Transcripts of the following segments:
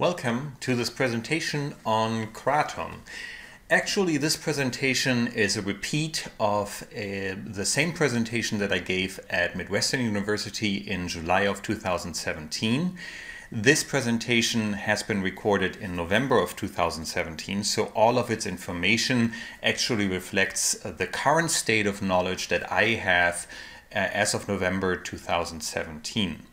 Welcome to this presentation on kratom. Actually, this presentation is a repeat of uh, the same presentation that I gave at Midwestern University in July of 2017. This presentation has been recorded in November of 2017, so all of its information actually reflects the current state of knowledge that I have uh, as of November 2017.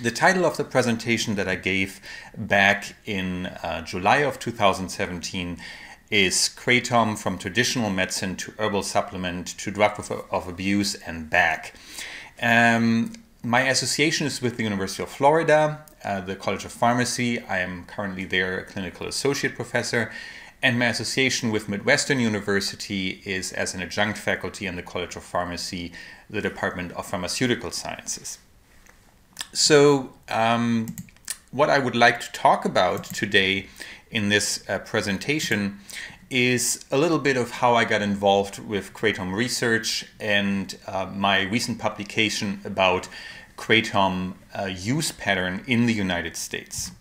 The title of the presentation that I gave back in uh, July of 2017 is Kratom from Traditional Medicine to Herbal Supplement to Drug of, of Abuse and Back. Um, my association is with the University of Florida, uh, the College of Pharmacy. I am currently there a clinical associate professor. And my association with Midwestern University is as an adjunct faculty in the College of Pharmacy, the Department of Pharmaceutical Sciences. So, um, what I would like to talk about today in this uh, presentation is a little bit of how I got involved with Kratom research and uh, my recent publication about Kratom uh, use pattern in the United States.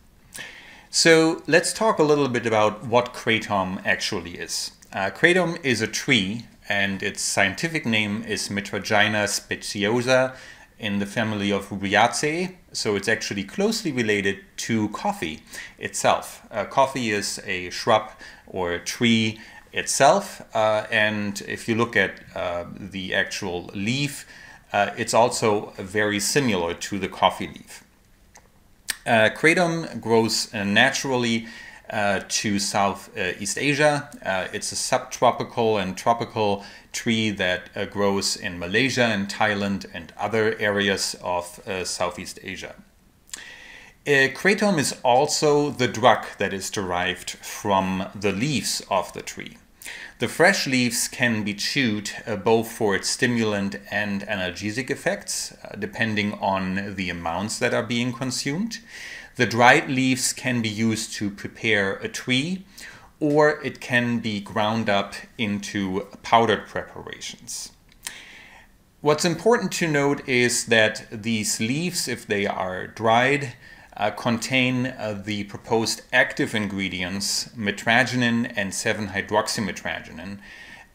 So let's talk a little bit about what Kratom actually is. Uh, Kratom is a tree and its scientific name is Mitragyna speciosa in the family of Rubiaceae, so it's actually closely related to coffee itself. Uh, coffee is a shrub or a tree itself, uh, and if you look at uh, the actual leaf, uh, it's also very similar to the coffee leaf. Uh, kratom grows uh, naturally uh, to Southeast Asia. Uh, it's a subtropical and tropical tree that uh, grows in Malaysia and Thailand and other areas of uh, Southeast Asia. Uh, kratom is also the drug that is derived from the leaves of the tree. The fresh leaves can be chewed uh, both for its stimulant and analgesic effects, uh, depending on the amounts that are being consumed. The dried leaves can be used to prepare a tree or it can be ground up into powdered preparations. What's important to note is that these leaves, if they are dried, uh, contain uh, the proposed active ingredients mitragynine and 7-hydroxymitragynine,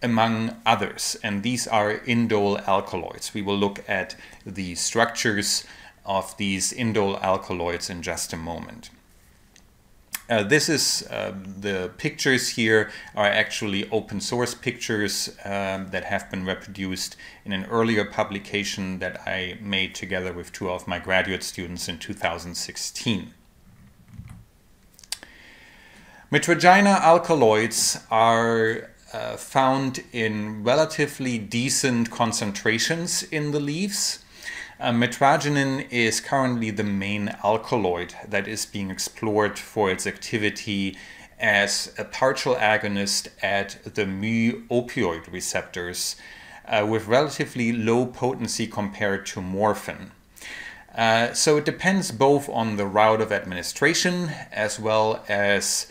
among others. And these are indole alkaloids. We will look at the structures of these indole alkaloids in just a moment. Uh, this is uh, the pictures here are actually open source pictures um, that have been reproduced in an earlier publication that I made together with two of my graduate students in 2016. Mitragyna alkaloids are uh, found in relatively decent concentrations in the leaves. Uh, is currently the main alkaloid that is being explored for its activity as a partial agonist at the mu opioid receptors uh, with relatively low potency compared to morphine. Uh, so it depends both on the route of administration as well as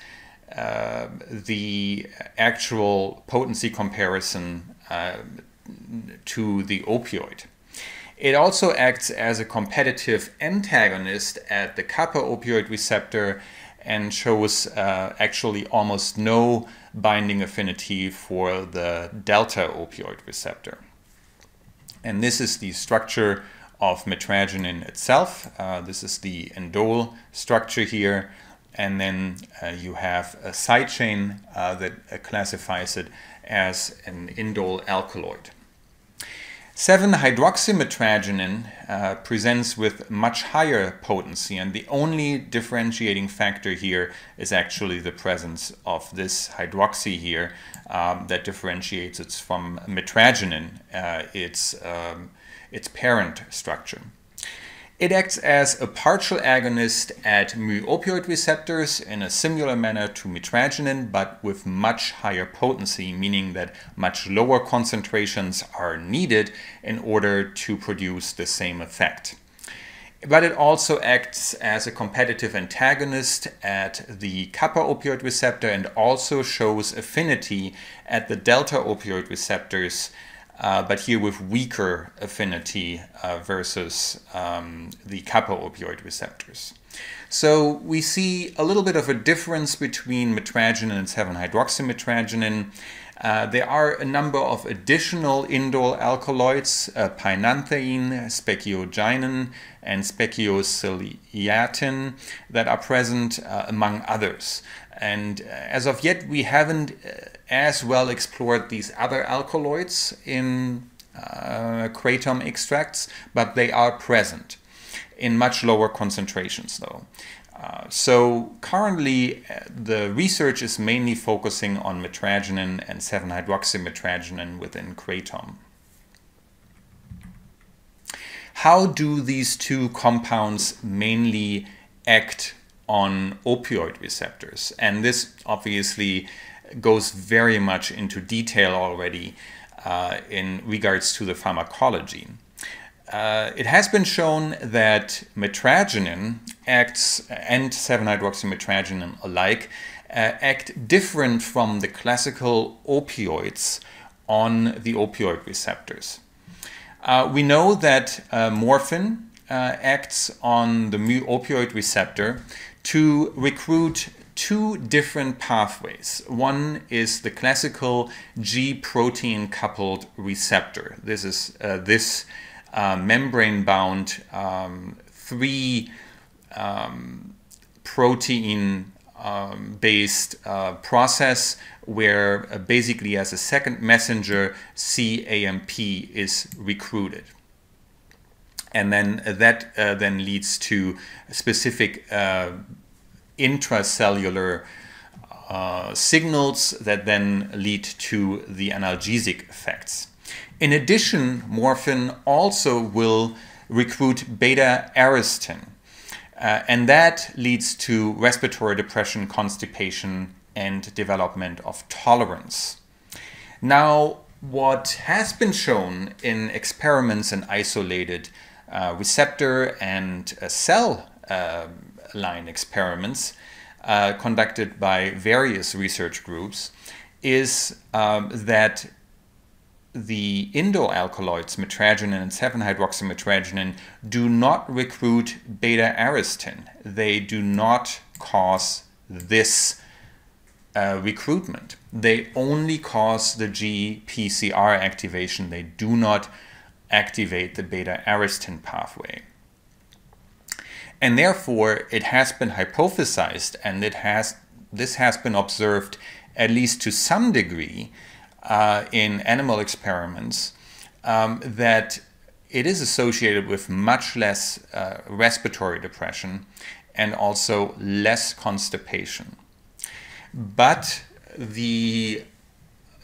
uh, the actual potency comparison uh, to the opioid. It also acts as a competitive antagonist at the kappa opioid receptor and shows uh, actually almost no binding affinity for the delta opioid receptor. And this is the structure of mitragynine itself. Uh, this is the indole structure here. And then uh, you have a side chain uh, that classifies it as an indole alkaloid. 7-hydroxymitragynine uh, presents with much higher potency and the only differentiating factor here is actually the presence of this hydroxy here um, that differentiates it from mitragynine, uh, its, um, its parent structure. It acts as a partial agonist at mu-opioid receptors in a similar manner to mitragynine, but with much higher potency, meaning that much lower concentrations are needed in order to produce the same effect. But it also acts as a competitive antagonist at the kappa opioid receptor and also shows affinity at the delta opioid receptors uh, but here with weaker affinity uh, versus um, the kappa opioid receptors. So we see a little bit of a difference between mitragynine and 7-hydroxymitragynine. Uh, there are a number of additional indole alkaloids, uh, paynantheine, speciogynine, and speciociliatine that are present uh, among others. And as of yet, we haven't as well explored these other alkaloids in uh, kratom extracts, but they are present in much lower concentrations though. Uh, so currently uh, the research is mainly focusing on mitragynine and 7-hydroxymitragynine within kratom. How do these two compounds mainly act on opioid receptors? And this obviously goes very much into detail already uh, in regards to the pharmacology. Uh, it has been shown that mitragynine acts and 7-hydroxymitragynine alike uh, act different from the classical opioids on the opioid receptors. Uh, we know that uh, morphine uh, acts on the mu opioid receptor to recruit two different pathways. One is the classical G protein coupled receptor. This is uh, this uh, membrane bound um, three um, protein um, based uh, process where uh, basically as a second messenger CAMP is recruited. And then uh, that uh, then leads to specific uh, intracellular signals that then lead to the analgesic effects. In addition, morphine also will recruit beta arrestin, uh, and that leads to respiratory depression, constipation, and development of tolerance. Now, what has been shown in experiments in isolated uh, receptor and uh, cell line experiments uh, conducted by various research groups is um, that the indole alkaloids, mitragynine and 7-hydroxymitragynine, do not recruit beta-arrestin. They do not cause this uh, recruitment. They only cause the GPCR activation. They do not activate the beta-arrestin pathway. And therefore, it has been hypothesized, and it has this has been observed at least to some degree uh, in animal experiments um, that it is associated with much less uh, respiratory depression and also less constipation. But the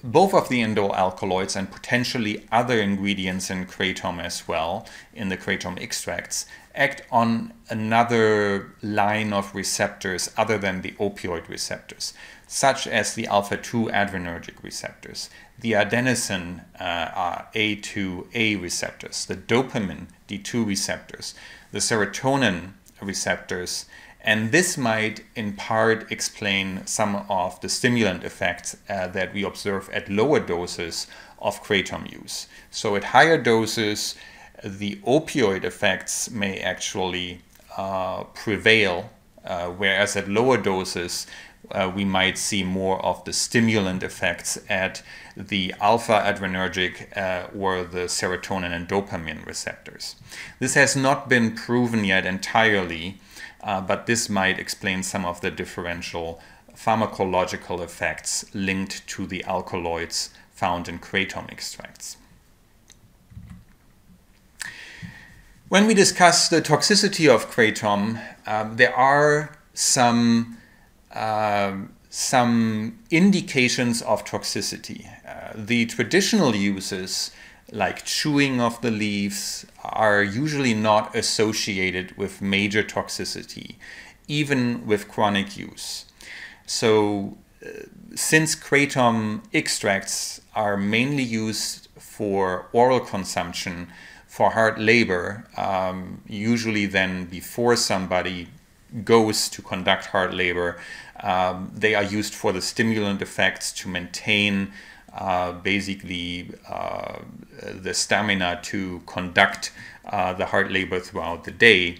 both of the indole alkaloids and potentially other ingredients in kratom as well, in the kratom extracts, act on another line of receptors other than the opioid receptors such as the alpha 2 adrenergic receptors, the adenosine uh, A2A receptors, the dopamine D2 receptors, the serotonin receptors, and this might in part explain some of the stimulant effects uh, that we observe at lower doses of kratom use. So at higher doses, the opioid effects may actually uh, prevail, uh, whereas at lower doses, uh, we might see more of the stimulant effects at the alpha adrenergic uh, or the serotonin and dopamine receptors. This has not been proven yet entirely, uh, but this might explain some of the differential pharmacological effects linked to the alkaloids found in kratom extracts. When we discuss the toxicity of kratom, um, there are some um, some indications of toxicity. Uh, the traditional uses, like chewing of the leaves, are usually not associated with major toxicity, even with chronic use. So, uh, since kratom extracts are mainly used for oral consumption for hard labor, um, usually then before somebody goes to conduct hard labor. Um, they are used for the stimulant effects to maintain uh, basically uh, the stamina to conduct uh, the hard labor throughout the day.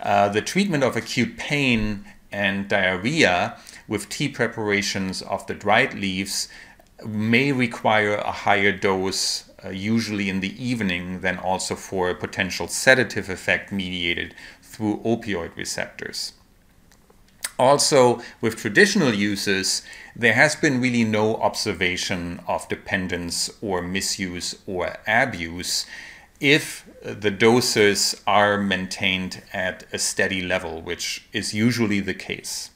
Uh, the treatment of acute pain and diarrhea with tea preparations of the dried leaves may require a higher dose, usually in the evening, than also for a potential sedative effect mediated through opioid receptors. Also, with traditional uses, there has been really no observation of dependence or misuse or abuse if the doses are maintained at a steady level, which is usually the case.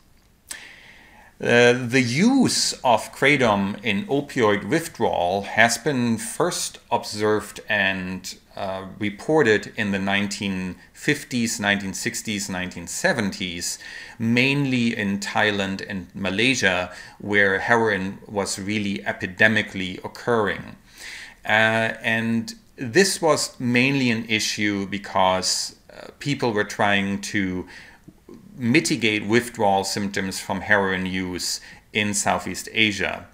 Uh, the use of kratom in opioid withdrawal has been first observed and uh, reported in the 1950s, 1960s, 1970s, mainly in Thailand and Malaysia, where heroin was really epidemically occurring. Uh, and this was mainly an issue because uh, people were trying to mitigate withdrawal symptoms from heroin use in Southeast Asia.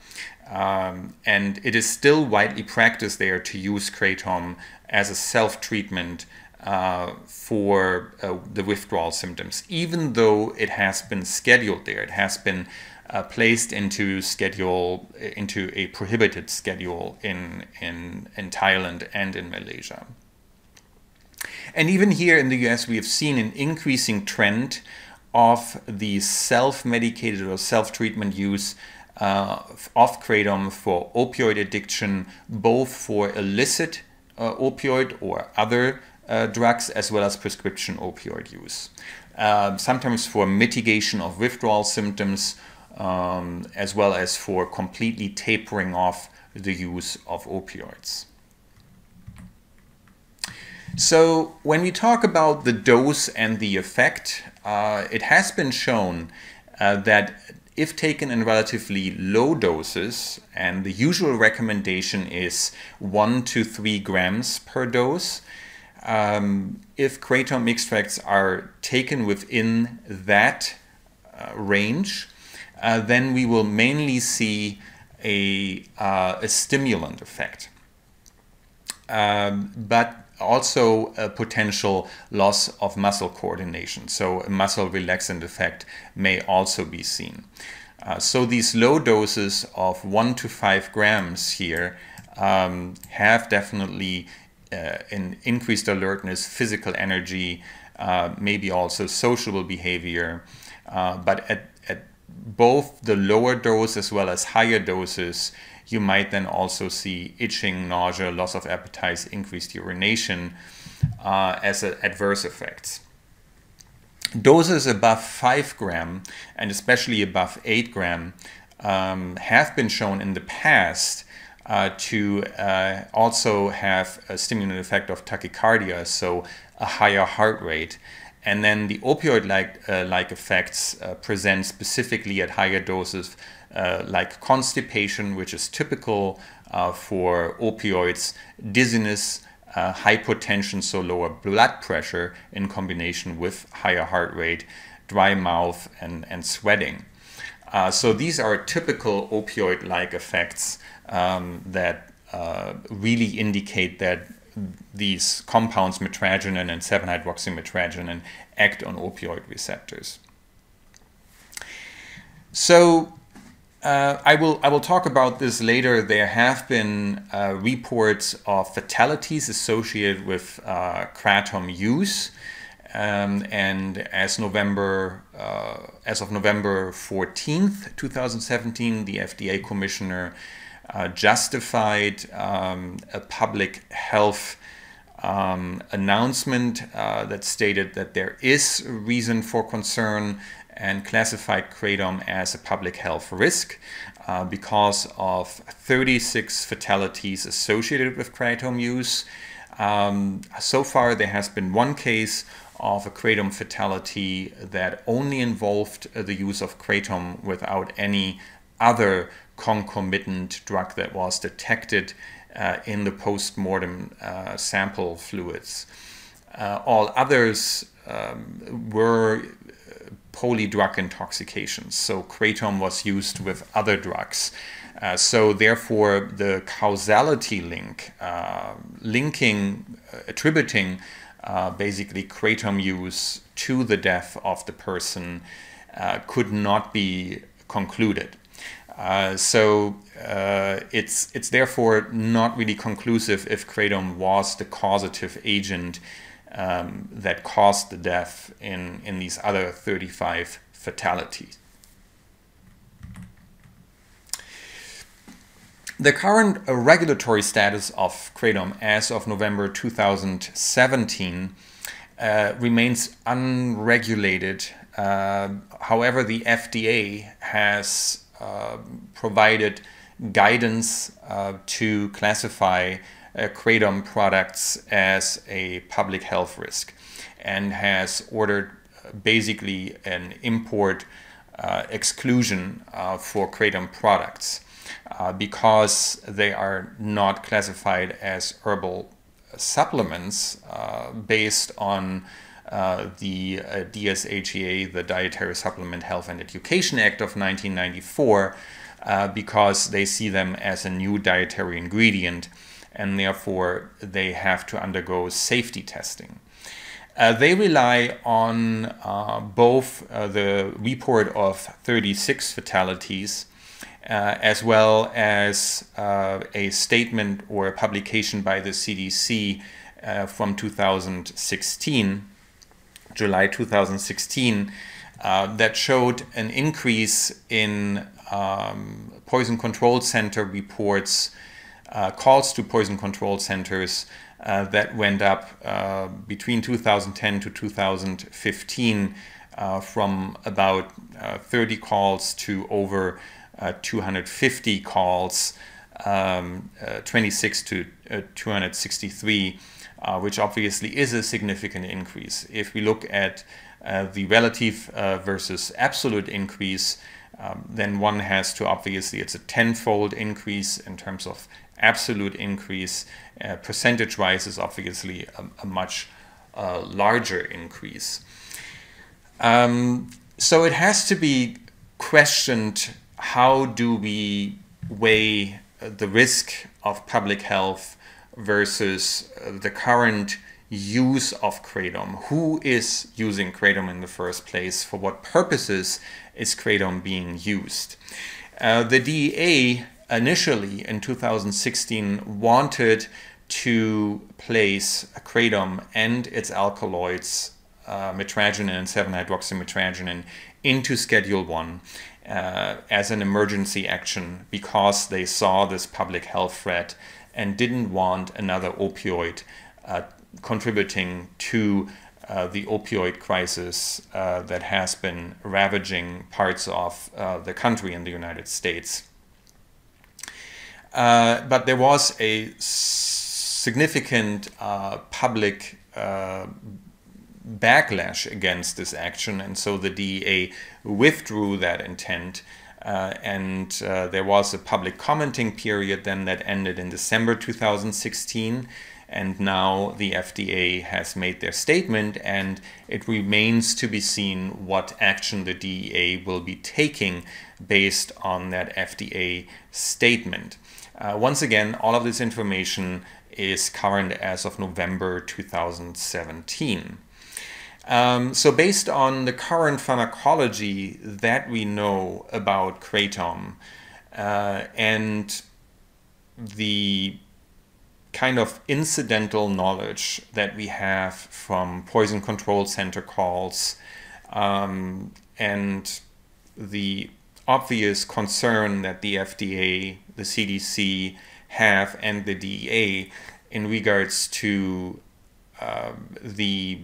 Um, and it is still widely practiced there to use kratom as a self treatment uh, for uh, the withdrawal symptoms, even though it has been scheduled there. It has been uh, placed into schedule into a prohibited schedule in, in, in Thailand and in Malaysia. And even here in the US, we have seen an increasing trend of the self-medicated or self-treatment use uh, of kratom for opioid addiction, both for illicit uh, opioid or other uh, drugs, as well as prescription opioid use. Um, sometimes for mitigation of withdrawal symptoms, um, as well as for completely tapering off the use of opioids. So when we talk about the dose and the effect, uh, it has been shown uh, that if taken in relatively low doses, and the usual recommendation is 1 to 3 grams per dose, um, if kratom extracts are taken within that uh, range, uh, then we will mainly see a, uh, a stimulant effect. Um, but also a potential loss of muscle coordination. So a muscle relaxant effect may also be seen. Uh, so these low doses of one to five grams here um, have definitely uh, an increased alertness, physical energy, uh, maybe also sociable behavior. Uh, but at, at both the lower dose as well as higher doses, you might then also see itching, nausea, loss of appetite, increased urination uh, as adverse effects. Doses above 5 gram and especially above 8 gram um, have been shown in the past uh, to uh, also have a stimulant effect of tachycardia, so a higher heart rate. And then the opioid-like uh, like effects uh, present specifically at higher doses uh, like constipation, which is typical uh, for opioids, dizziness, uh, hypotension, so lower blood pressure in combination with higher heart rate, dry mouth, and, and sweating. Uh, so these are typical opioid-like effects um, that uh, really indicate that these compounds, mitragynine and 7-hydroxymitragynine, act on opioid receptors. So uh, I will I will talk about this later. There have been uh, reports of fatalities associated with uh, kratom use, um, and as November uh, as of November fourteenth, two thousand seventeen, the FDA commissioner uh, justified um, a public health. Um, announcement uh, that stated that there is reason for concern and classified kratom as a public health risk uh, because of 36 fatalities associated with kratom use. Um, so far, there has been one case of a kratom fatality that only involved the use of kratom without any other concomitant drug that was detected uh, in the post-mortem uh, sample fluids. Uh, all others um, were polydrug intoxications. So kratom was used with other drugs. Uh, so therefore, the causality link, uh, linking, uh, attributing uh, basically kratom use to the death of the person uh, could not be concluded. Uh, so it's it's therefore not really conclusive if kratom was the causative agent um, that caused the death in in these other 35 fatalities. The current regulatory status of kratom as of November 2017 uh, remains unregulated. Uh, however, the FDA has uh, provided guidance uh, to classify uh, kratom products as a public health risk and has ordered uh, basically an import exclusion for kratom products uh, because they are not classified as herbal supplements uh, based on uh, the uh, DSHEA, the Dietary Supplement Health and Education Act of 1994, uh, because they see them as a new dietary ingredient and therefore they have to undergo safety testing. Uh, they rely on uh, both uh, the report of 36 fatalities uh, as well as uh, a statement or a publication by the CDC uh, from 2016, July 2016, uh, that showed an increase in um, poison control center reports, uh, calls to poison control centers uh, that went up between 2010 to 2015 from about 30 calls to over uh, 250 calls, um, uh, 26 to uh, 263, which obviously is a significant increase. If we look at the relative versus absolute increase, um, then one has to obviously it's a tenfold increase in terms of absolute increase. Uh, percentage wise is obviously a, a much uh, larger increase. Um, so it has to be questioned how do we weigh the risk of public health versus the current use of kratom? Who is using kratom in the first place? For what purposes is kratom being used? Uh, the DEA initially in 2016 wanted to place kratom and its alkaloids, uh, and 7-hydroxymitragynine, into Schedule 1 uh, as an emergency action because they saw this public health threat and didn't want another opioid uh, contributing to uh, the opioid crisis uh, that has been ravaging parts of uh, the country in the United States. Uh, but there was a significant public backlash against this action, and so the DEA withdrew that intent. Uh, and uh, there was a public commenting period then that ended in December 2016. And now the FDA has made their statement, and it remains to be seen what action the DEA will be taking based on that FDA statement. Uh, once again, all of this information is current as of November 2017. Um, so based on the current pharmacology that we know about kratom uh, and the kind of incidental knowledge that we have from poison control center calls um, and the obvious concern that the FDA, the CDC have and the DEA in regards to uh, the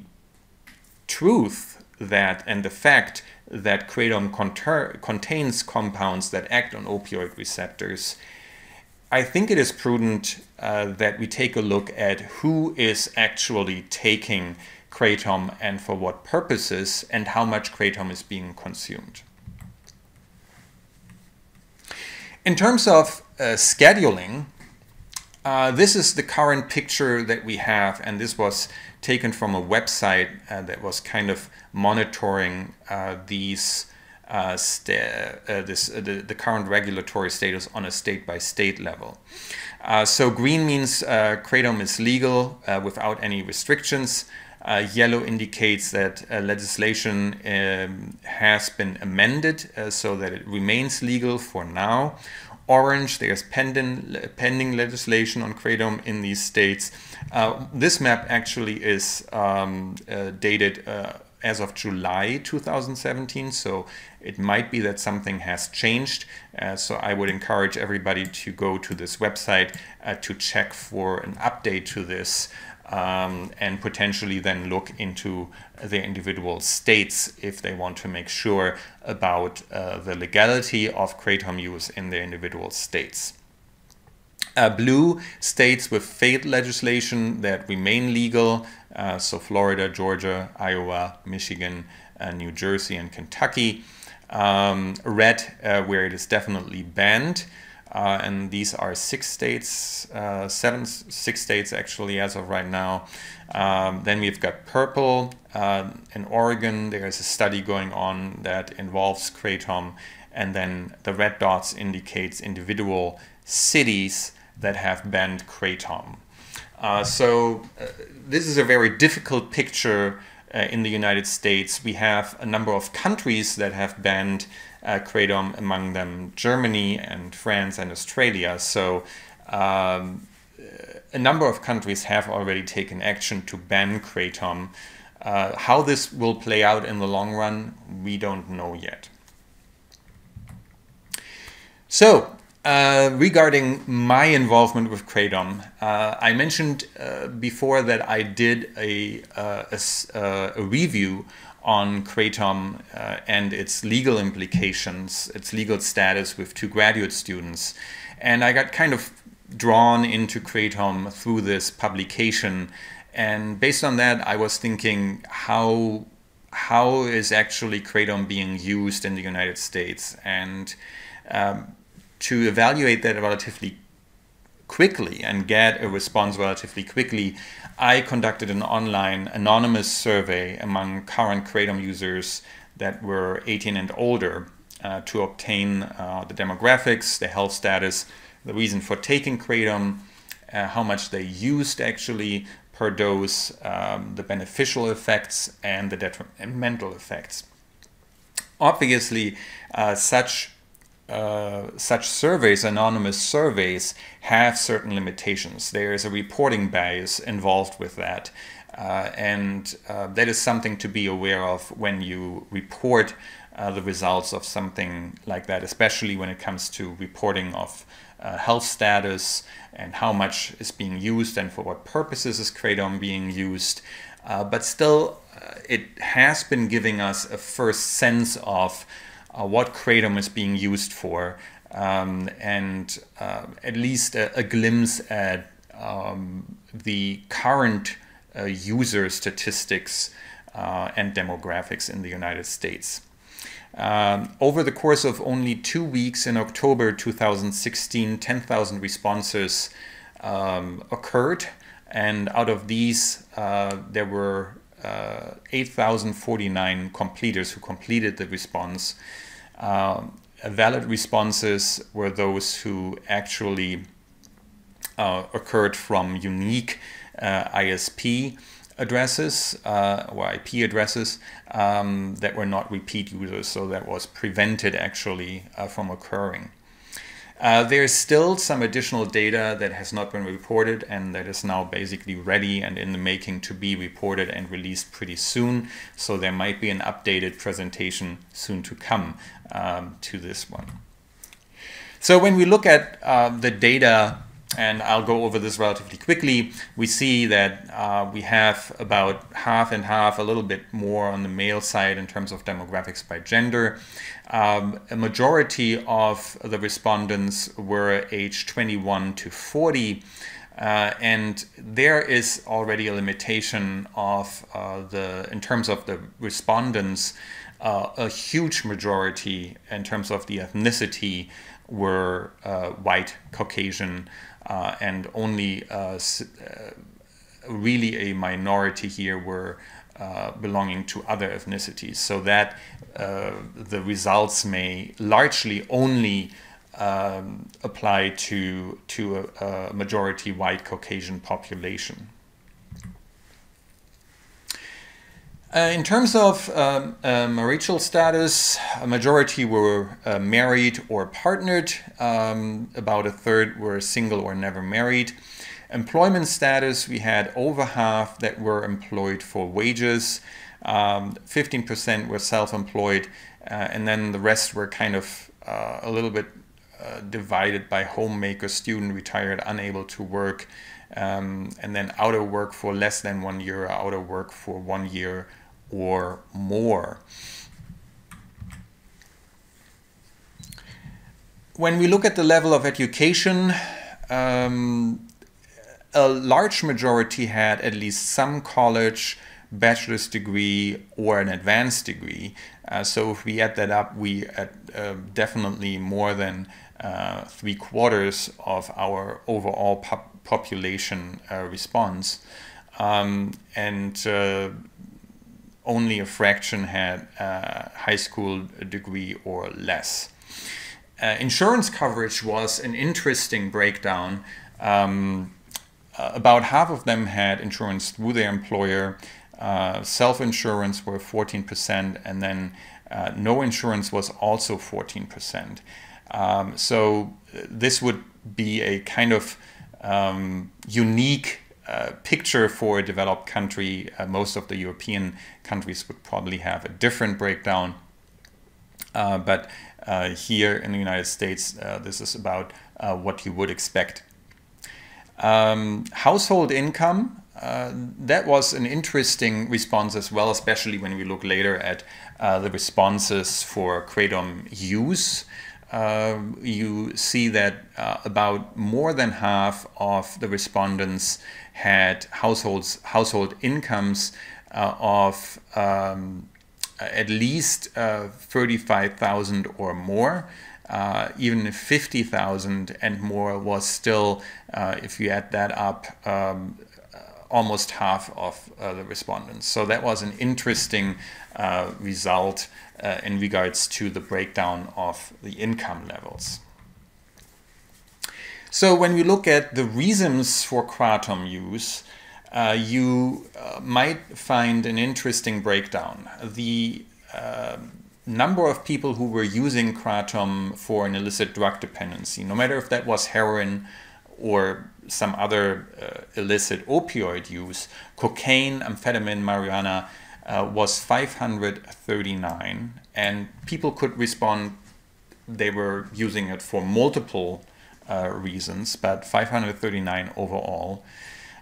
truth that and the fact that kratom contains compounds that act on opioid receptors, I think it is prudent uh, that we take a look at who is actually taking kratom and for what purposes and how much kratom is being consumed. In terms of uh, scheduling, uh, this is the current picture that we have, and this was taken from a website uh, that was kind of monitoring uh, these uh, uh, this, the, the current regulatory status on a state by state level. So green means kratom is legal without any restrictions. Yellow indicates that legislation um, has been amended so that it remains legal for now. Orange, there's pending, pending legislation on kratom in these states. this map actually is um, dated as of July 2017. So it might be that something has changed. Uh, so I would encourage everybody to go to this website uh, to check for an update to this um, and potentially then look into the individual states if they want to make sure about uh, the legality of kratom use in their individual states. Uh, blue states with failed legislation that remain legal, uh, so Florida, Georgia, Iowa, Michigan, uh, New Jersey, and Kentucky. Um, red, uh, where it is definitely banned. Uh, and these are six states, uh, seven, six states actually as of right now. Um, then we've got purple in Oregon. There is a study going on that involves kratom, and then the red dots indicates individual cities that have banned kratom. Uh, so uh, this is a very difficult picture uh, in the United States. We have a number of countries that have banned uh, kratom, among them Germany and France and Australia. So um, a number of countries have already taken action to ban kratom. Uh, how this will play out in the long run, we don't know yet. So uh, regarding my involvement with Kratom, uh, I mentioned uh, before that I did a, uh, a, uh, a review on Kratom and its legal implications, its legal status with two graduate students. And I got kind of drawn into Kratom through this publication. And based on that, I was thinking how how is actually Kratom being used in the United States? And um, to evaluate that relatively quickly and get a response relatively quickly, I conducted an online anonymous survey among current Kratom users that were 18 and older uh, to obtain uh, the demographics, the health status, the reason for taking Kratom, uh, how much they used actually per dose, um, the beneficial effects, and the detrimental effects. Obviously, uh, such uh, such surveys, anonymous surveys, have certain limitations. There is a reporting bias involved with that. Uh, and uh, that is something to be aware of when you report uh, the results of something like that, especially when it comes to reporting of uh, health status and how much is being used and for what purposes is Kratom being used. but still, it has been giving us a first sense of uh, what Kratom is being used for, um, and uh, at least a, a glimpse at um, the current uh, user statistics uh, and demographics in the United States. Um, over the course of only two weeks in October 2016, 10,000 responses um, occurred, and out of these, uh, there were uh, 8,049 completers who completed the response. Um, valid responses were those who actually uh, occurred from unique uh, ISP addresses uh, or IP addresses um, that were not repeat users, so that was prevented actually uh, from occurring. Uh, there's still some additional data that has not been reported and that is now basically ready and in the making to be reported and released pretty soon. So there might be an updated presentation soon to come um, to this one. So when we look at uh, the data and I'll go over this relatively quickly. We see that uh, we have about half and half, a little bit more on the male side in terms of demographics by gender. Um, a majority of the respondents were aged 21 to 40. Uh, and there is already a limitation of uh, the, in terms of the respondents, uh, a huge majority in terms of the ethnicity were uh, white, Caucasian, uh, and only uh, really a minority here were uh, belonging to other ethnicities, so that uh, the results may largely only um, apply to, to a, a majority white Caucasian population. Uh, in terms of um, uh, marital status, a majority were uh, married or partnered. Um, about a third were single or never married. Employment status, we had over half that were employed for wages. 15% um, were self-employed, uh, and then the rest were kind of uh, a little bit uh, divided by homemaker, student, retired, unable to work, um, and then out of work for less than one year, out of work for one year or more. When we look at the level of education, um, a large majority had at least some college, bachelor's degree, or an advanced degree. Uh, so if we add that up, we at uh, definitely more than uh, three quarters of our overall pop population uh, response. Um, and uh, only a fraction had a high school degree or less. Uh, insurance coverage was an interesting breakdown. Um, uh, about half of them had insurance through their employer. Uh, self-insurance were 14%, and then uh, no insurance was also 14%. Um, so uh, this would be a kind of um, unique uh, picture for a developed country. Uh, most of the European countries would probably have a different breakdown. Uh, but uh, here in the United States, uh, this is about what you would expect. Um, household income, that was an interesting response as well, especially when we look later at the responses for Kratom use uh, you see that uh, about more than half of the respondents had households household incomes uh, of um, at least uh, 35,000 or more. Uh, even 50,000 and more was still, uh, if you add that up, um, almost half of the respondents. So that was an interesting result uh, in regards to the breakdown of the income levels. So when we look at the reasons for kratom use, uh, you uh, might find an interesting breakdown. The uh, number of people who were using kratom for an illicit drug dependency, no matter if that was heroin or some other uh, illicit opioid use, cocaine, amphetamine, marijuana, uh, was 539 and people could respond they were using it for multiple uh, reasons but 539 overall.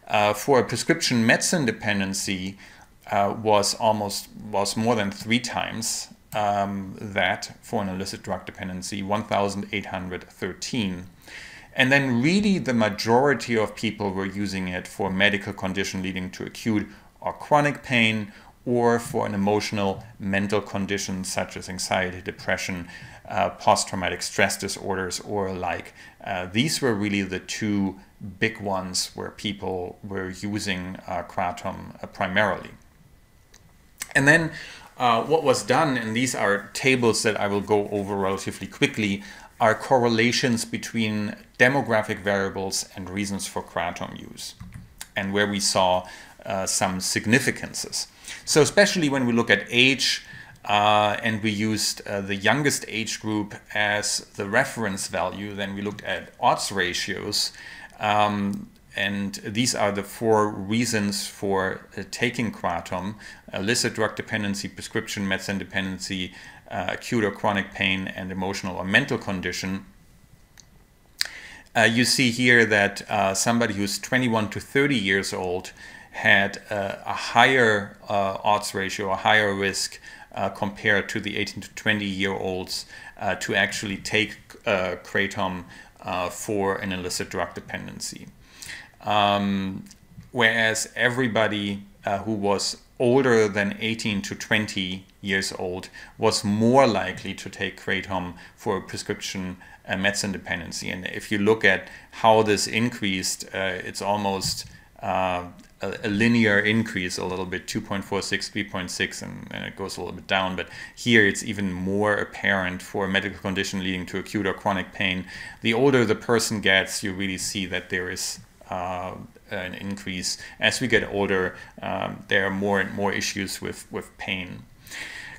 Uh, for a prescription medicine dependency uh, was almost was more than three times um, that for an illicit drug dependency 1813 and then really the majority of people were using it for medical condition leading to acute or chronic pain or for an emotional mental condition such as anxiety, depression, uh, post-traumatic stress disorders or like. Uh, these were really the two big ones where people were using uh, kratom uh, primarily. And then uh, what was done, and these are tables that I will go over relatively quickly, are correlations between demographic variables and reasons for kratom use, and where we saw uh, some significances. So especially when we look at age, uh, and we used uh, the youngest age group as the reference value, then we looked at odds ratios. Um, and these are the four reasons for uh, taking kratom, illicit drug dependency, prescription medicine dependency, uh, acute or chronic pain, and emotional or mental condition. Uh, you see here that uh, somebody who's 21 to 30 years old had uh, a higher uh, odds ratio, a higher risk compared to the 18 to 20 year olds to actually take kratom for an illicit drug dependency. Um, whereas everybody uh, who was older than 18 to 20 years old was more likely to take kratom for a prescription uh, medicine dependency. And if you look at how this increased, uh, it's almost a, a, linear increase a little bit 2.46 3.6 and, and it goes a little bit down but here it's even more apparent for a medical condition leading to acute or chronic pain the older the person gets you really see that there is uh, an increase as we get older um, there are more and more issues with with pain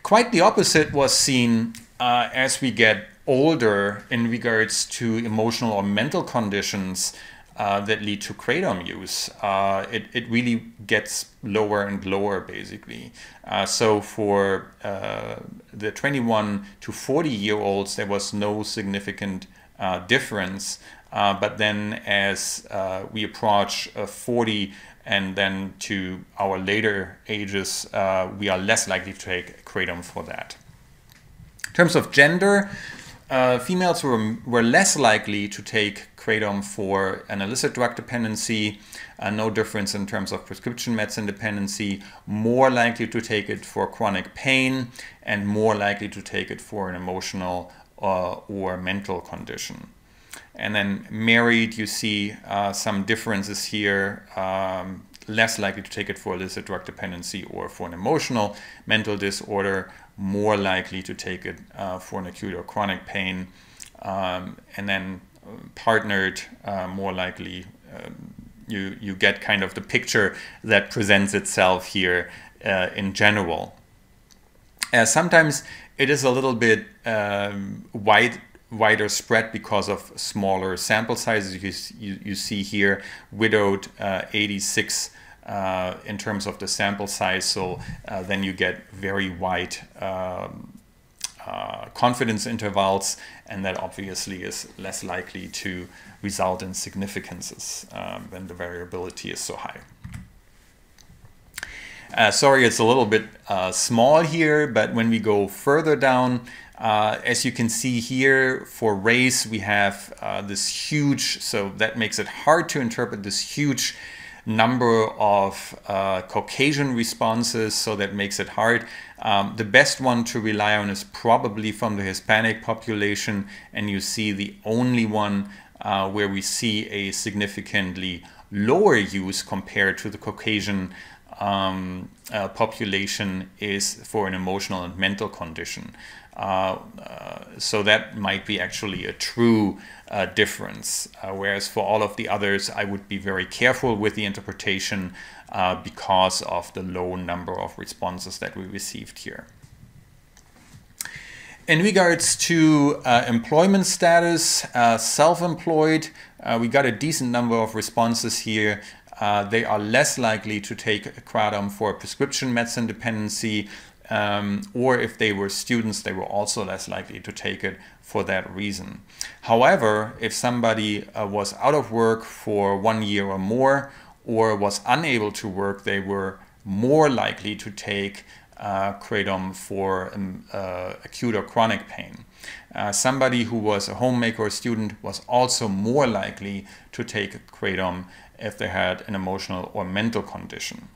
quite the opposite was seen uh, as we get older in regards to emotional or mental conditions uh, that lead to kratom use. Uh, it, it really gets lower and lower basically. Uh, so for uh, the 21 to 40 year olds, there was no significant uh, difference. Uh, but then as we approach 40 and then to our later ages, we are less likely to take kratom for that. In terms of gender, uh, females were, were less likely to take kratom for an illicit drug dependency, uh, no difference in terms of prescription medicine dependency, more likely to take it for chronic pain, and more likely to take it for an emotional uh, or mental condition. And then married, you see uh, some differences here. Um, less likely to take it for illicit drug dependency or for an emotional mental disorder, more likely to take it uh, for an acute or chronic pain, um, and then uh, partnered, uh, more likely um, you, you get kind of the picture that presents itself here uh, in general. Uh, sometimes it is a little bit um, wide wider spread because of smaller sample sizes. You, you, see here widowed uh, 86 uh, in terms of the sample size. So uh, then you get very wide um, uh, confidence intervals, and that obviously is less likely to result in significances um, when the variability is so high. Uh, sorry, it's a little bit uh, small here, but when we go further down, uh, as you can see here, for race, we have uh, this huge, so that makes it hard to interpret this huge number of uh, Caucasian responses, so that makes it hard. Um, the best one to rely on is probably from the Hispanic population, and you see the only one uh, where we see a significantly lower use compared to the Caucasian um, uh, population is for an emotional and mental condition. Uh, uh, so that might be actually a true uh, difference. Whereas for all of the others, I would be very careful with the interpretation because of the low number of responses that we received here. In regards to uh, employment status, uh, self-employed, uh, we got a decent number of responses here. they are less likely to take kratom for prescription medicine dependency, um, or if they were students, they were also less likely to take it for that reason. However, if somebody uh, was out of work for one year or more, or was unable to work, they were more likely to take uh, kratom for um, uh, acute or chronic pain. Uh, somebody who was a homemaker or student was also more likely to take kratom if they had an emotional or mental condition.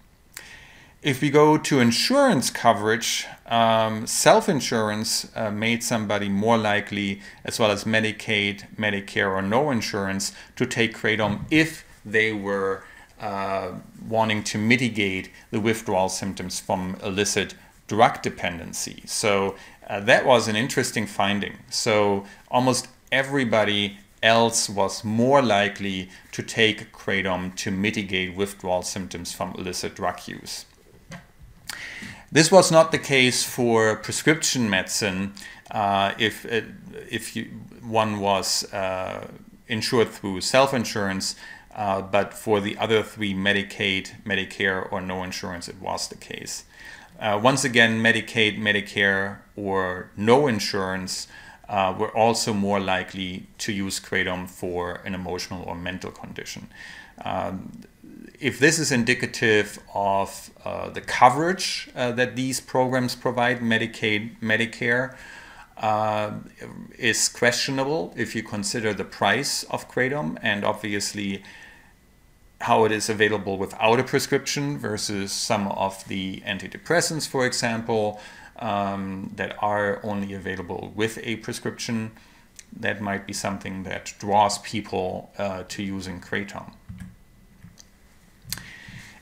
If we go to insurance coverage, um, self-insurance uh, made somebody more likely, as well as Medicaid, Medicare, or no insurance, to take kratom if they were uh, wanting to mitigate the withdrawal symptoms from illicit drug dependency. So uh, that was an interesting finding. So almost everybody else was more likely to take kratom to mitigate withdrawal symptoms from illicit drug use. This was not the case for prescription medicine uh, if, it, if you, one was uh, insured through self-insurance, uh, but for the other three, Medicaid, Medicare, or no insurance, it was the case. Uh, once again, Medicaid, Medicare, or no insurance uh, were also more likely to use kratom for an emotional or mental condition. Um, if this is indicative of uh, the coverage uh, that these programs provide, Medicaid, Medicare, uh, is questionable if you consider the price of kratom and obviously how it is available without a prescription versus some of the antidepressants, for example, um, that are only available with a prescription. That might be something that draws people uh, to using kratom.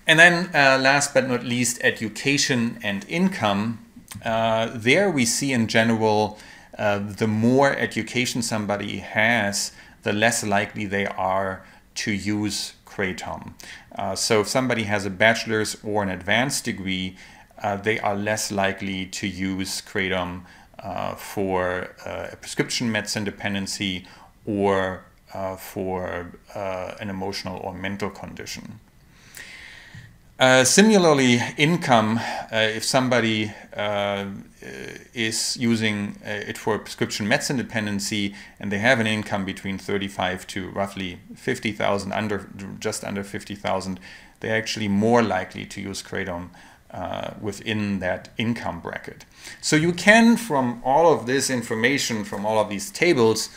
And then uh, last but not least, education and income. Uh, there we see in general, uh, the more education somebody has, the less likely they are to use Kratom. Uh, so if somebody has a bachelor's or an advanced degree, uh, they are less likely to use Kratom uh, for a prescription medicine dependency or for an emotional or mental condition. Uh, similarly, income, uh, if somebody uh, is using uh, it for prescription medicine dependency and they have an income between 35 to roughly 50,000, under just under 50,000, they're actually more likely to use Kratom uh, within that income bracket. So you can, from all of this information, from all of these tables,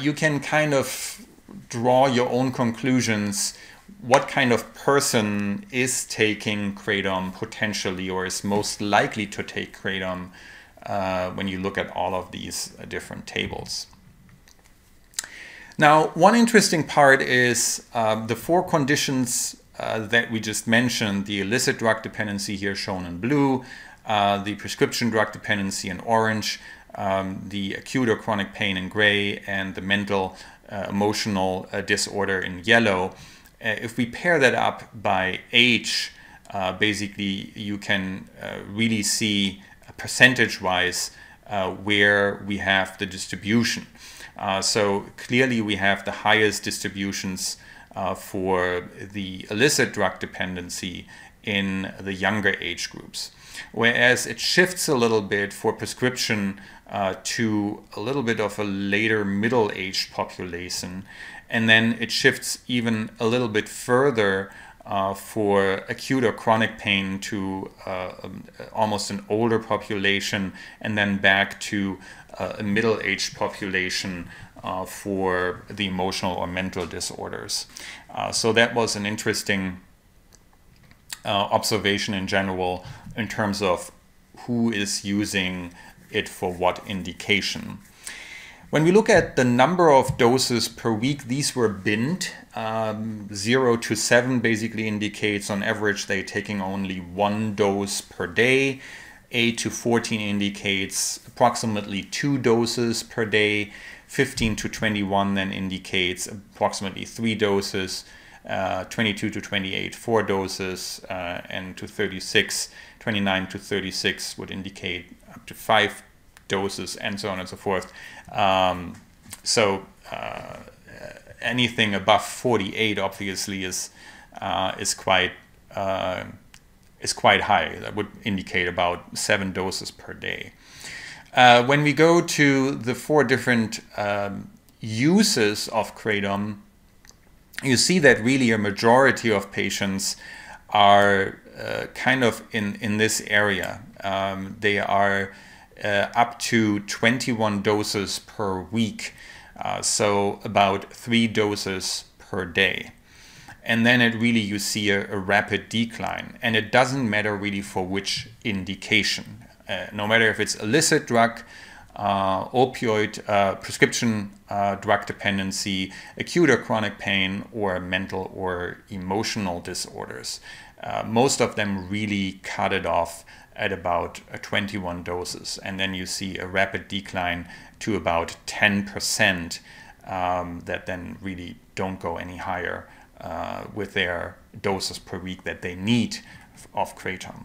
you can kind of draw your own conclusions what kind of person is taking kratom potentially or is most likely to take kratom uh, when you look at all of these uh, different tables. Now, one interesting part is uh, the four conditions uh, that we just mentioned, the illicit drug dependency here shown in blue, uh, the prescription drug dependency in orange, um, the acute or chronic pain in gray, and the mental uh, emotional disorder in yellow. Uh, if we pair that up by age, uh, basically you can uh, really see percentage-wise where we have the distribution. so clearly we have the highest distributions for the illicit drug dependency in the younger age groups. Whereas it shifts a little bit for prescription uh, to a little bit of a later middle aged population and then it shifts even a little bit further uh, for acute or chronic pain to uh, um, almost an older population, and then back to uh, a middle aged population uh, for the emotional or mental disorders. Uh, so that was an interesting uh, observation in general in terms of who is using it for what indication. When we look at the number of doses per week, these were binned. Um, 0 to 7 basically indicates on average they're taking only one dose per day. 8 to 14 indicates approximately two doses per day. 15 to 21 then indicates approximately three doses. Uh, 22 to 28, four doses, uh, and to 36, 29 to 36 would indicate up to five doses, and so on and so forth. Um, so uh, anything above 48 obviously is uh, is quite uh, is quite high. That would indicate about seven doses per day. Uh, when we go to the four different um, uses of kratom, you see that really a majority of patients are uh, kind of in in this area. Um, they are uh, up to 21 doses per week, uh, so about three doses per day. And then it really, you see a, a rapid decline. And it doesn't matter really for which indication. Uh, no matter if it's illicit drug, uh, opioid, uh, prescription uh, drug dependency, acute or chronic pain, or mental or emotional disorders. Most of them really cut it off at about uh, 21 doses. And then you see a rapid decline to about 10% um, that then really don't go any higher uh, with their doses per week that they need of kratom.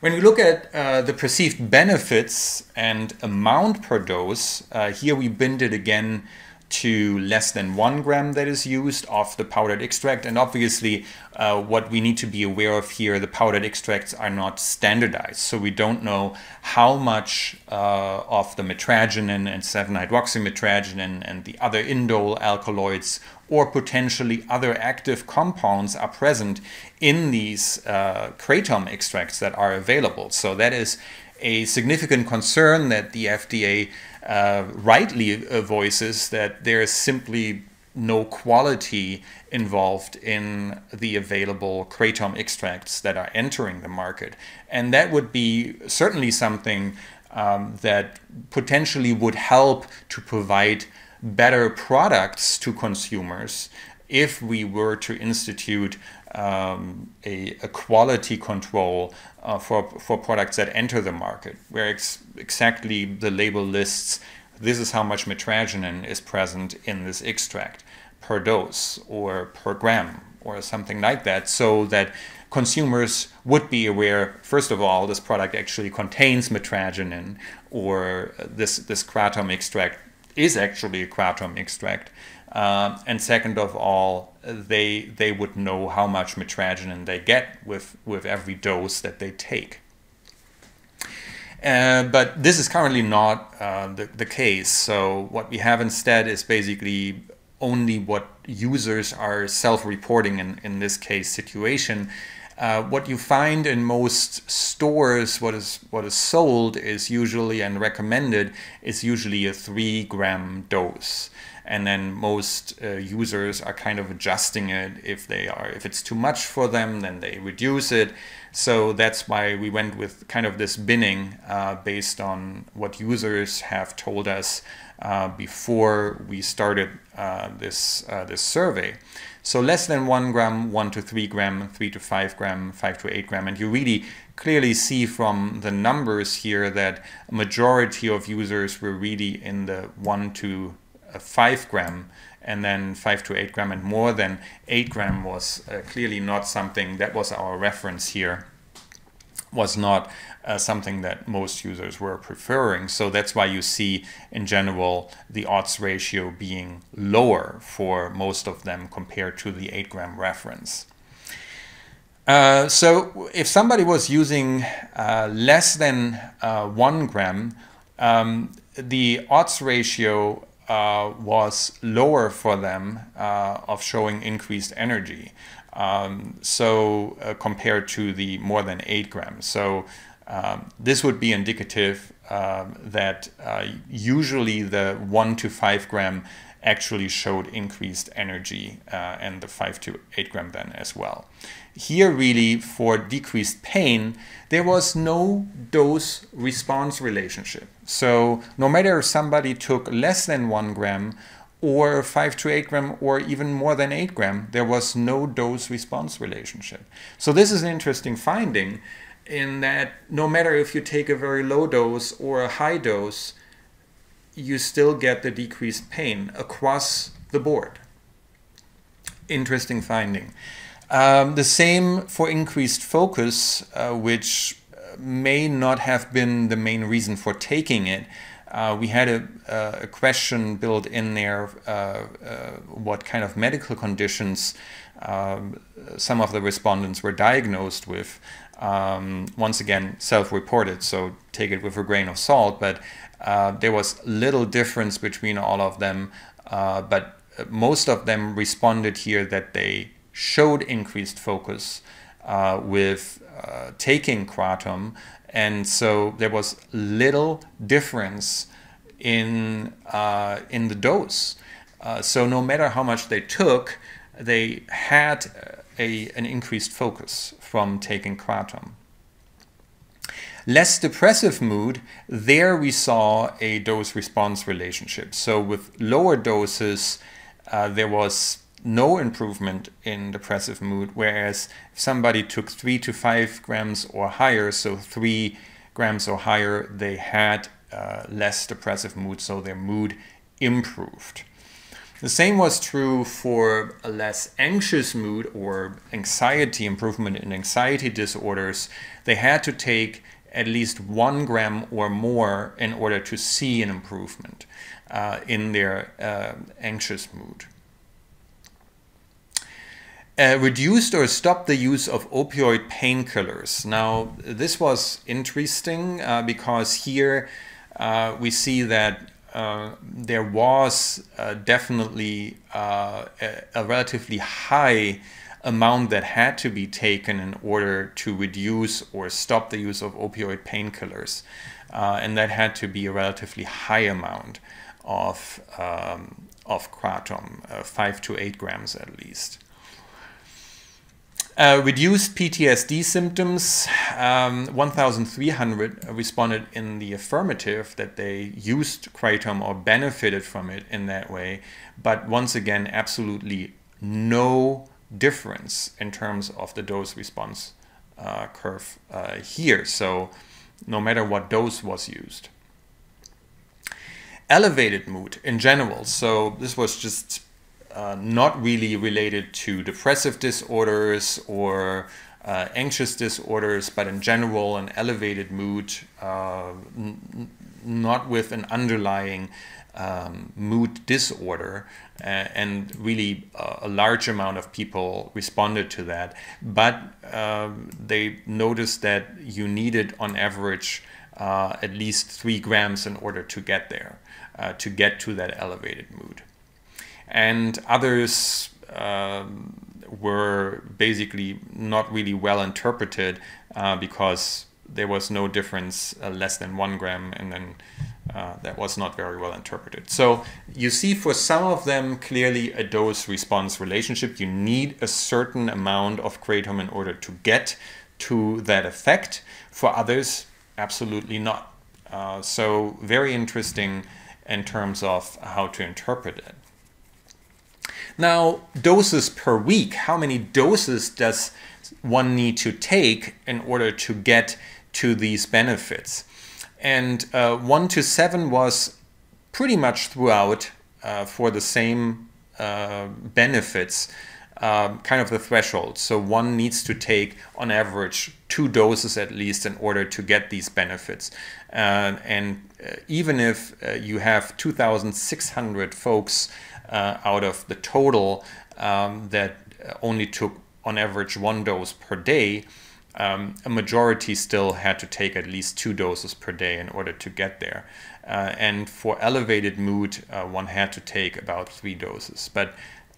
When we look at uh, the perceived benefits and amount per dose, uh, here we bind it again to less than one gram that is used of the powdered extract. And obviously, uh, what we need to be aware of here, the powdered extracts are not standardized. So we don't know how much uh, of the mitragynine and 7-hydroxymitragynine and the other indole alkaloids or potentially other active compounds are present in these uh, kratom extracts that are available. So that is a significant concern that the FDA uh, rightly uh, voices that there is simply no quality involved in the available kratom extracts that are entering the market. And that would be certainly something um, that potentially would help to provide better products to consumers if we were to institute um, a, a, quality control uh, for, for products that enter the market, where ex exactly the label lists this is how much mitragynine is present in this extract per dose or per gram or something like that, so that consumers would be aware, first of all, this product actually contains mitragynine or this, this kratom extract is actually a kratom extract. Uh, and second of all, they they would know how much mitragynine they get with with every dose that they take. Uh, but this is currently not uh, the, the case. So what we have instead is basically only what users are self-reporting in, in this case situation. Uh, what you find in most stores, what is what is sold is usually and recommended is usually a three gram dose and then most uh, users are kind of adjusting it. If they are if it's too much for them then they reduce it. So that's why we went with kind of this binning uh, based on what users have told us uh, before we started uh, this uh, this survey. So less than one gram, one to three gram, three to five gram, five to eight gram. And you really clearly see from the numbers here that a majority of users were really in the one to uh, five gram and then five to eight gram and more than eight gram was uh, clearly not something that was our reference here was not uh, something that most users were preferring. So that's why you see in general the odds ratio being lower for most of them compared to the 8 gram reference. Uh, so if somebody was using uh, less than uh, 1 gram, um, the odds ratio uh, was lower for them uh, of showing increased energy. Um, so uh, compared to the more than 8 grams. So um, this would be indicative um, that uh, usually the 1 to 5 gram actually showed increased energy uh, and the 5 to 8 gram then as well. Here really for decreased pain, there was no dose response relationship. So no matter if somebody took less than 1 gram or 5 to 8 gram or even more than 8 gram, there was no dose response relationship. So this is an interesting finding in that no matter if you take a very low dose or a high dose, you still get the decreased pain across the board. Interesting finding. Um, the same for increased focus, uh, which may not have been the main reason for taking it. Uh, we had a, a, question built in there uh, uh what kind of medical conditions um, some of the respondents were diagnosed with. Um, once again, self reported, so take it with a grain of salt, but uh, there was little difference between all of them. Uh, but most of them responded here that they showed increased focus uh, with uh, taking kratom, and so there was little difference in uh, in the dose. Uh, so no matter how much they took, they had a, an increased focus from taking kratom. Less depressive mood, there we saw a dose response relationship. So with lower doses, uh, there was no improvement in depressive mood, whereas if somebody took three to five grams or higher, so three grams or higher, they had uh, less depressive mood, so their mood improved. The same was true for a less anxious mood or anxiety improvement in anxiety disorders. They had to take at least one gram or more in order to see an improvement uh, in their uh, anxious mood. Uh, reduced or stopped the use of opioid painkillers. Now, this was interesting uh, because here uh, we see that uh, there was uh, definitely a, a, relatively high amount that had to be taken in order to reduce or stop the use of opioid painkillers. And that had to be a relatively high amount of, um, of kratom, uh, 5 to 8 grams at least. Uh, reduced PTSD symptoms, um, 1,300 responded in the affirmative that they used kratom or benefited from it in that way. But once again, absolutely no difference in terms of the dose response uh, curve uh, here. So no matter what dose was used. Elevated mood in general. So this was just uh, not really related to depressive disorders or uh, anxious disorders, but in general, an elevated mood, uh, not with an underlying um, mood disorder, uh, and really uh, a large amount of people responded to that. But uh, they noticed that you needed, on average, at least three grams in order to get there, to get to that elevated mood. And others um, were basically not really well interpreted uh, because there was no difference less than one gram and then uh, that was not very well interpreted. So you see for some of them clearly a dose response relationship. You need a certain amount of kratom in order to get to that effect. For others, absolutely not. Uh, so very interesting in terms of how to interpret it. Now, doses per week. How many doses does one need to take in order to get to these benefits? and uh, 1 to 7 was pretty much throughout uh, for the same uh, benefits, um, kind of the threshold. So one needs to take, on average, two doses at least in order to get these benefits. Uh, and uh, even if uh, you have 2,600 folks out of the total um, that only took, on average, one dose per day, um, a majority still had to take at least two doses per day in order to get there. Uh, and for elevated mood, uh, one had to take about three doses. But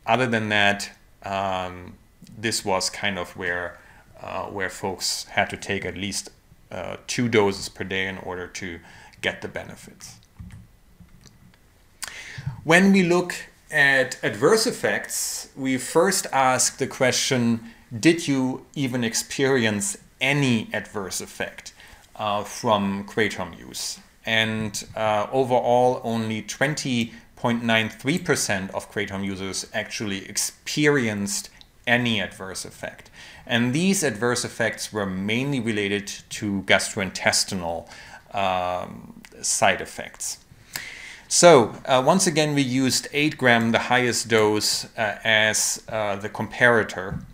other than that, um, this was kind of where uh, where folks had to take at least uh, two doses per day in order to get the benefits. When we look at adverse effects, we first ask the question did you even experience any adverse effect uh, from kratom use? And uh, overall, only 20.93% of kratom users actually experienced any adverse effect. And these adverse effects were mainly related to gastrointestinal um, side effects. So uh, once again, we used 8 gram, the highest dose, uh, as uh, the comparator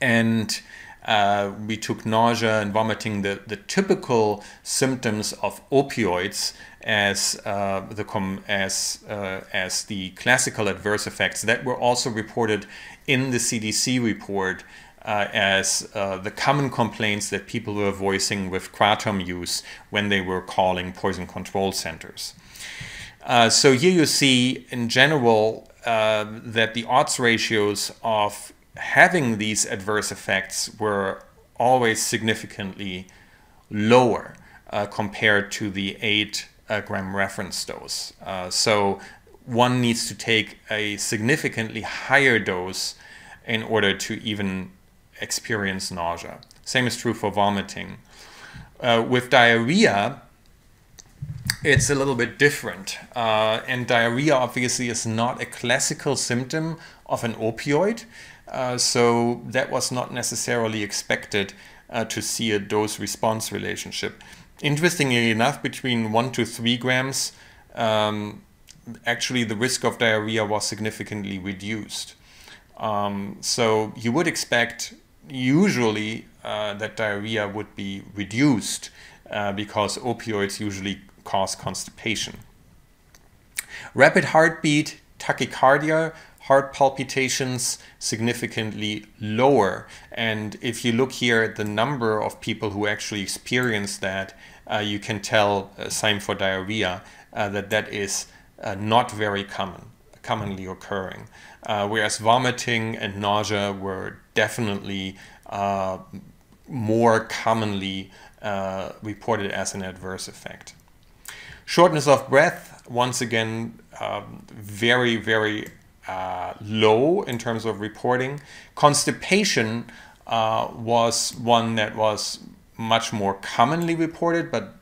and uh, we took nausea and vomiting, the, the typical symptoms of opioids as uh, the com- as uh, as the classical adverse effects that were also reported in the CDC report uh, as uh, the common complaints that people were voicing with kratom use when they were calling poison control centers. Uh, so here you see in general that the odds ratios of having these adverse effects were always significantly lower uh, compared to the 8 uh, gram reference dose. Uh, so one needs to take a significantly higher dose in order to even experience nausea. Same is true for vomiting. Uh, with diarrhea, it's a little bit different. Uh, and diarrhea obviously is not a classical symptom of an opioid. Uh, so that was not necessarily expected uh, to see a dose response relationship. Interestingly enough, between 1 to 3 grams, um, actually the risk of diarrhea was significantly reduced. Um, so you would expect usually uh, that diarrhea would be reduced uh, because opioids usually cause constipation. Rapid heartbeat, tachycardia heart palpitations significantly lower. And if you look here at the number of people who actually experience that, uh, you can tell, uh, same for diarrhea, uh, that that is uh, not very common, commonly occurring. Uh, whereas vomiting and nausea were definitely uh, more commonly reported as an adverse effect. Shortness of breath, once again, um, very, very uh, low in terms of reporting. Constipation uh, was one that was much more commonly reported, but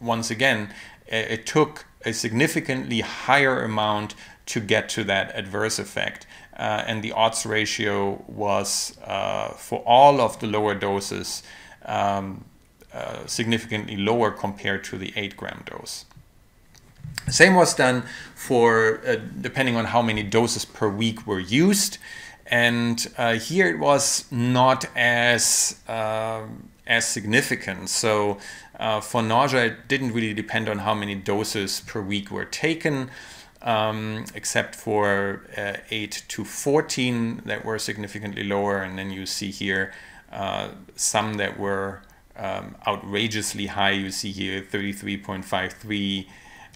once again, it, took a significantly higher amount to get to that adverse effect. uh, and the odds ratio was uh, for all of the lower doses um, uh, significantly lower compared to the 8 gram dose. Same was done for uh, depending on how many doses per week were used. And uh, here it was not as um, as significant. So uh, for nausea, it didn't really depend on how many doses per week were taken, um, except for uh, 8 to 14 that were significantly lower. And then you see here uh, some that were um, outrageously high. You see here 33.53,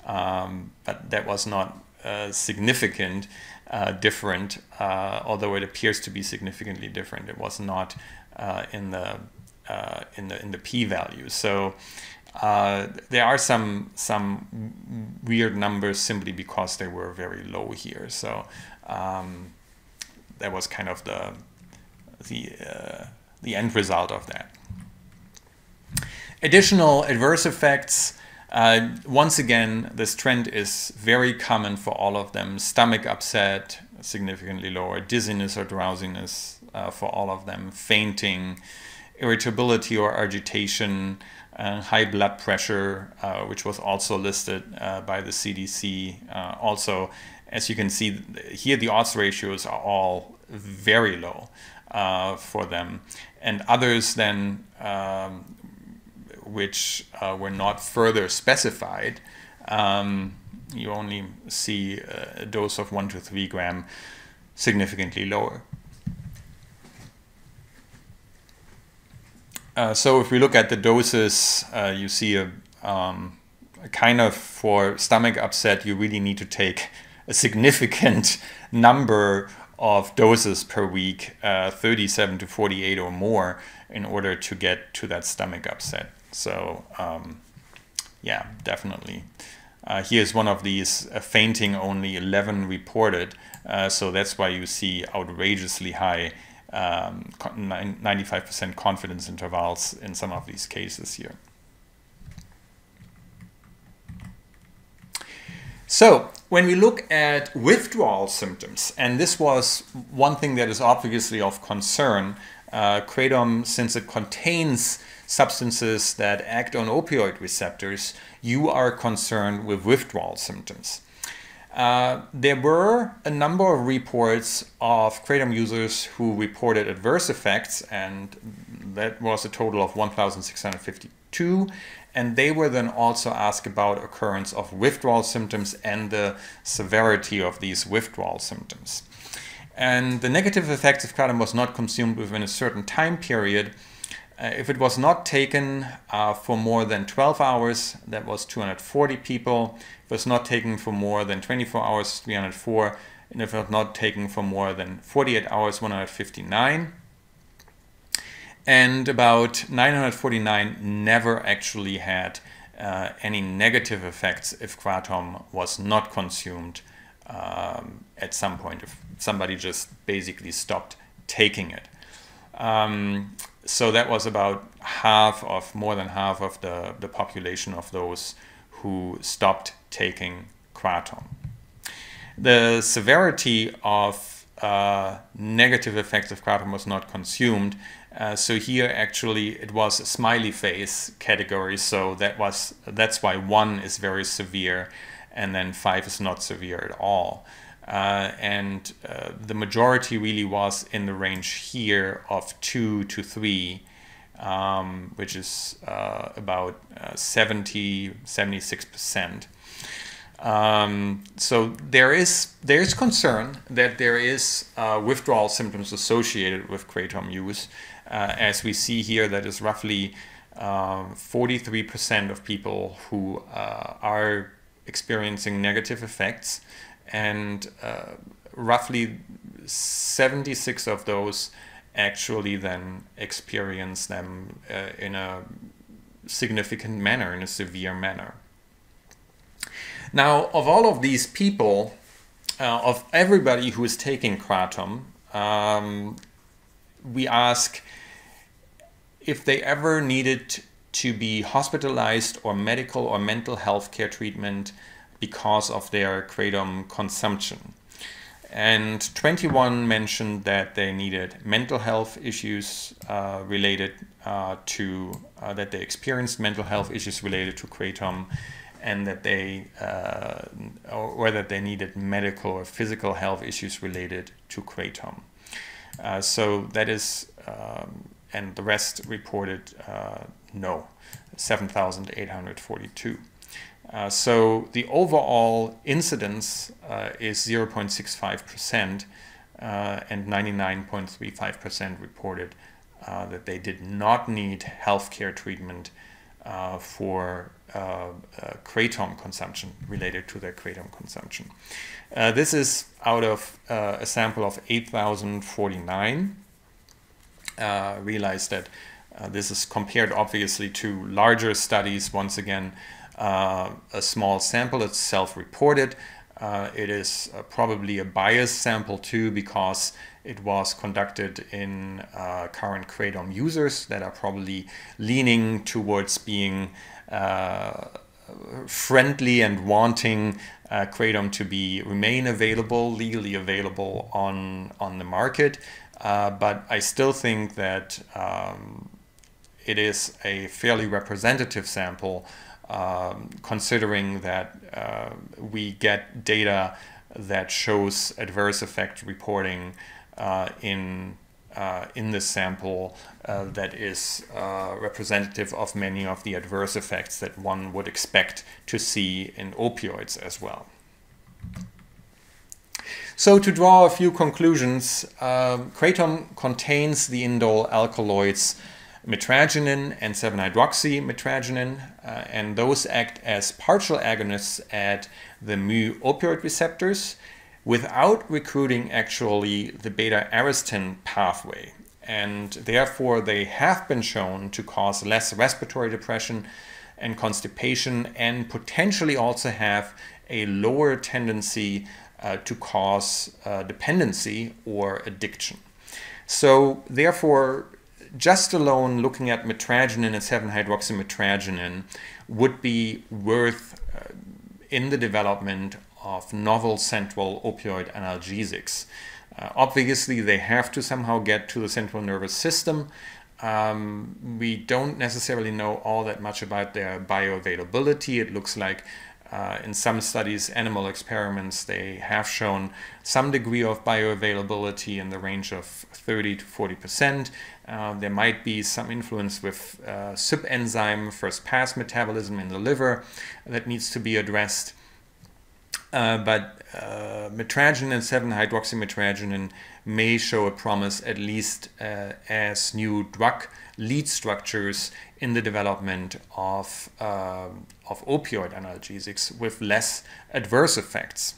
um, but that was not uh, significant. Uh, different, uh, although it appears to be significantly different. It was not uh, in the uh, in the in the p-value. So uh, there are some some weird numbers simply because they were very low here. So um, that was kind of the the uh, the end result of that. Additional adverse effects. Uh, once again, this trend is very common for all of them. Stomach upset, significantly lower. Dizziness or drowsiness uh, for all of them. Fainting, irritability or agitation, uh, high blood pressure, uh, which was also listed uh, by the CDC. Uh, also, as you can see here, the odds ratios are all very low for them. And others then, um, which uh, were not further specified, um, you only see a dose of 1 to 3 gram significantly lower. Uh, so if we look at the doses, uh, you see a, um, a, kind of for stomach upset, you really need to take a significant number of doses per week, uh, 37 to 48 or more, in order to get to that stomach upset. So um, yeah, definitely. Uh, here's one of these uh, fainting only 11 reported. so that's why you see outrageously high um, 95% confidence intervals in some of these cases here. So when we look at withdrawal symptoms, and this was one thing that is obviously of concern, uh, kratom, since it contains substances that act on opioid receptors, you are concerned with withdrawal symptoms. Uh, there were a number of reports of kratom users who reported adverse effects, and that was a total of 1,652. And they were then also asked about occurrence of withdrawal symptoms and the severity of these withdrawal symptoms. And the negative effects of kratom was not consumed within a certain time period. Uh, if it was not taken uh, for more than 12 hours, that was 240 people it was not taken for more than 24 hours, 304, and if it was not taken for more than 48 hours, 159. And about 949 never actually had uh, any negative effects if kratom was not consumed um, at some point, if somebody just basically stopped taking it. Um, so that was about half of, more than half of the, the population of those who stopped taking kratom. The severity of uh, negative effects of kratom was not consumed. Uh, so here actually it was a smiley face category. So that was that's why one is very severe, and then five is not severe at all. Uh, and uh, the majority really was in the range here of two to three um, which is uh, about uh, 70, 76%. Um, so there is there is concern that there is uh, withdrawal symptoms associated with kratom use, uh, as we see here. That is roughly 43% um, of people who are experiencing negative effects, and uh, roughly 76 of those actually then experience them uh, in a significant manner, in a severe manner. Now, of all of these people, uh, of everybody who is taking kratom, um, we ask if they ever needed to be hospitalized or medical or mental health care treatment because of their kratom consumption. and 21 mentioned that they needed mental health issues uh, related uh, to uh, that they experienced mental health issues related to kratom and that they uh, or, that they needed medical or physical health issues related to kratom uh, so that is um, and the rest reported uh, no 7842 uh, so the overall incidence uh, is 0.65% uh, and 99.35% reported uh, that they did not need healthcare treatment uh, for kratom consumption related to their kratom consumption. this is out of a sample of 8,049. realize that this is compared obviously to larger studies once again uh, a small sample. It's self-reported. Uh, it is uh, probably a biased sample too because it was conducted in uh, current Kratom users that are probably leaning towards being uh, friendly and wanting uh, Kratom to be remain available, legally available on, on the market. but I still think that um, it is a fairly representative sample um, considering that uh, we get data that shows adverse effect reporting uh, in uh, in this sample uh, that is uh, representative of many of the adverse effects that one would expect to see in opioids as well. So to draw a few conclusions, um, kratom contains the indole alkaloids mitragynine and 7-hydroxymitragynine, uh, and those act as partial agonists at the mu opioid receptors without recruiting actually the beta arrestin pathway. And therefore, they have been shown to cause less respiratory depression and constipation, and potentially also have a lower tendency uh, to cause uh, dependency or addiction. So, therefore, just alone looking at mitragynine and 7-hydroxymitragynine would be worth uh, in the development of novel central opioid analgesics. Uh, obviously, they have to somehow get to the central nervous system. Um, we don't necessarily know all that much about their bioavailability. It looks like uh, in some studies, animal experiments, they have shown some degree of bioavailability in the range of 30 to 40 percent. Uh, there might be some influence with uh, subenzyme first pass metabolism in the liver that needs to be addressed. Uh, but uh, mitragynine and 7-hydroxymitragynine may show a promise at least uh, as new drug lead structures in the development of, uh, of opioid analgesics with less adverse effects.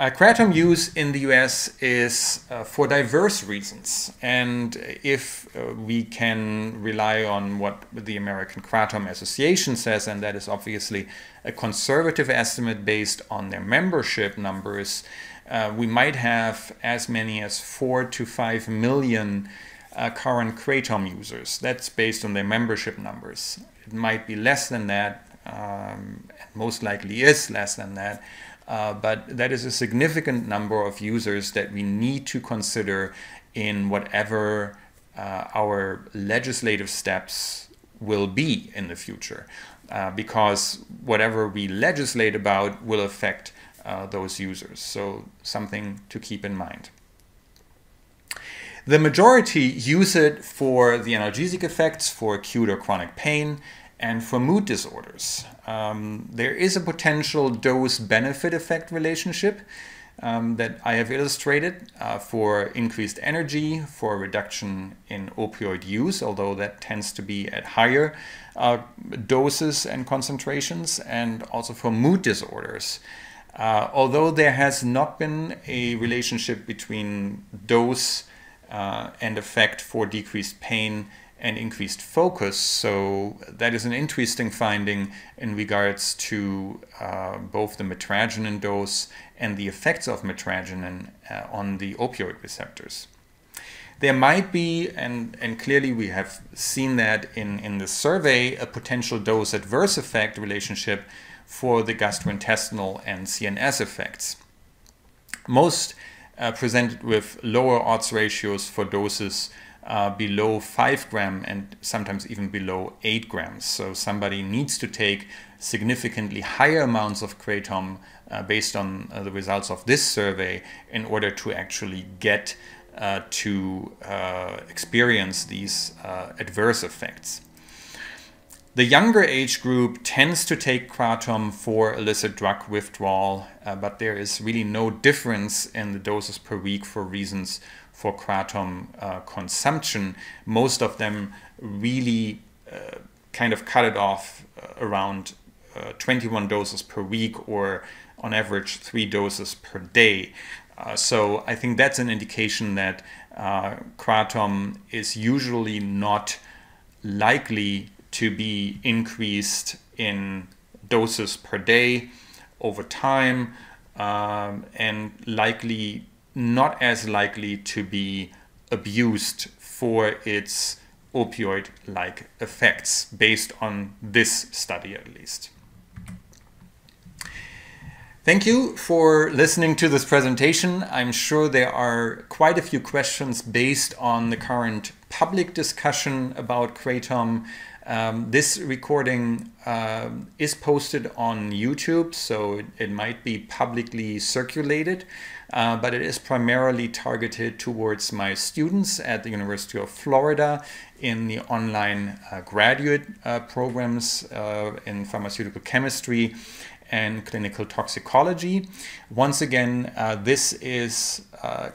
Uh, kratom use in the US is uh, for diverse reasons. And if uh, we can rely on what the American Kratom Association says, and that is obviously a conservative estimate based on their membership numbers, uh, we might have as many as four to five million uh, current Kratom users. That's based on their membership numbers. It might be less than that, um, most likely is less than that, uh, but that is a significant number of users that we need to consider in whatever uh, our legislative steps will be in the future. Uh, because whatever we legislate about will affect uh, those users. So something to keep in mind. The majority use it for the analgesic effects for acute or chronic pain and for mood disorders. Um, there is a potential dose benefit effect relationship um, that I have illustrated uh, for increased energy, for reduction in opioid use, although that tends to be at higher uh, doses and concentrations, and also for mood disorders. Uh, although there has not been a relationship between dose uh, and effect for decreased pain and increased focus. So that is an interesting finding in regards to uh, both the mitragynine dose and the effects of mitragynine uh, on the opioid receptors. There might be, and, and clearly we have seen that in, in the survey, a potential dose adverse effect relationship for the gastrointestinal and CNS effects. Most uh, presented with lower odds ratios for doses uh, below 5 gram and sometimes even below 8 grams. So somebody needs to take significantly higher amounts of kratom uh, based on uh, the results of this survey in order to actually get uh, to uh, experience these adverse effects. The younger age group tends to take kratom for illicit drug withdrawal, but there is really no difference in the doses per week for reasons for kratom uh, consumption. Most of them really uh, kind of cut it off uh, around uh, 21 doses per week or on average three doses per day. Uh, so I think that's an indication that kratom is usually not likely to be increased in doses per day over time um, and likely not as likely to be abused for its opioid like effects based on this study at least. Thank you for listening to this presentation. I'm sure there are quite a few questions based on the current public discussion about Kratom um, this recording uh, is posted on YouTube, so it, it might be publicly circulated, uh, but it is primarily targeted towards my students at the University of Florida in the online uh, graduate uh, programs uh, in pharmaceutical chemistry and clinical toxicology. Once again, uh, this is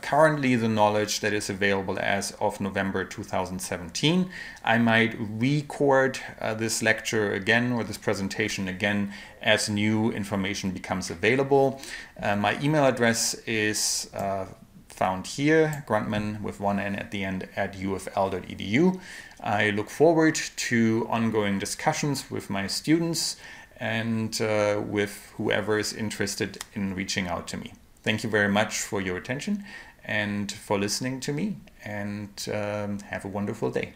currently the knowledge that is available as of November 2017. I might record this lecture again or this presentation again as new information becomes available. Uh, my email address is uh, found here, Grundmann with one N at the end at ufl.edu. I look forward to ongoing discussions with my students and uh, with whoever is interested in reaching out to me. Thank you very much for your attention and for listening to me, and um, have a wonderful day.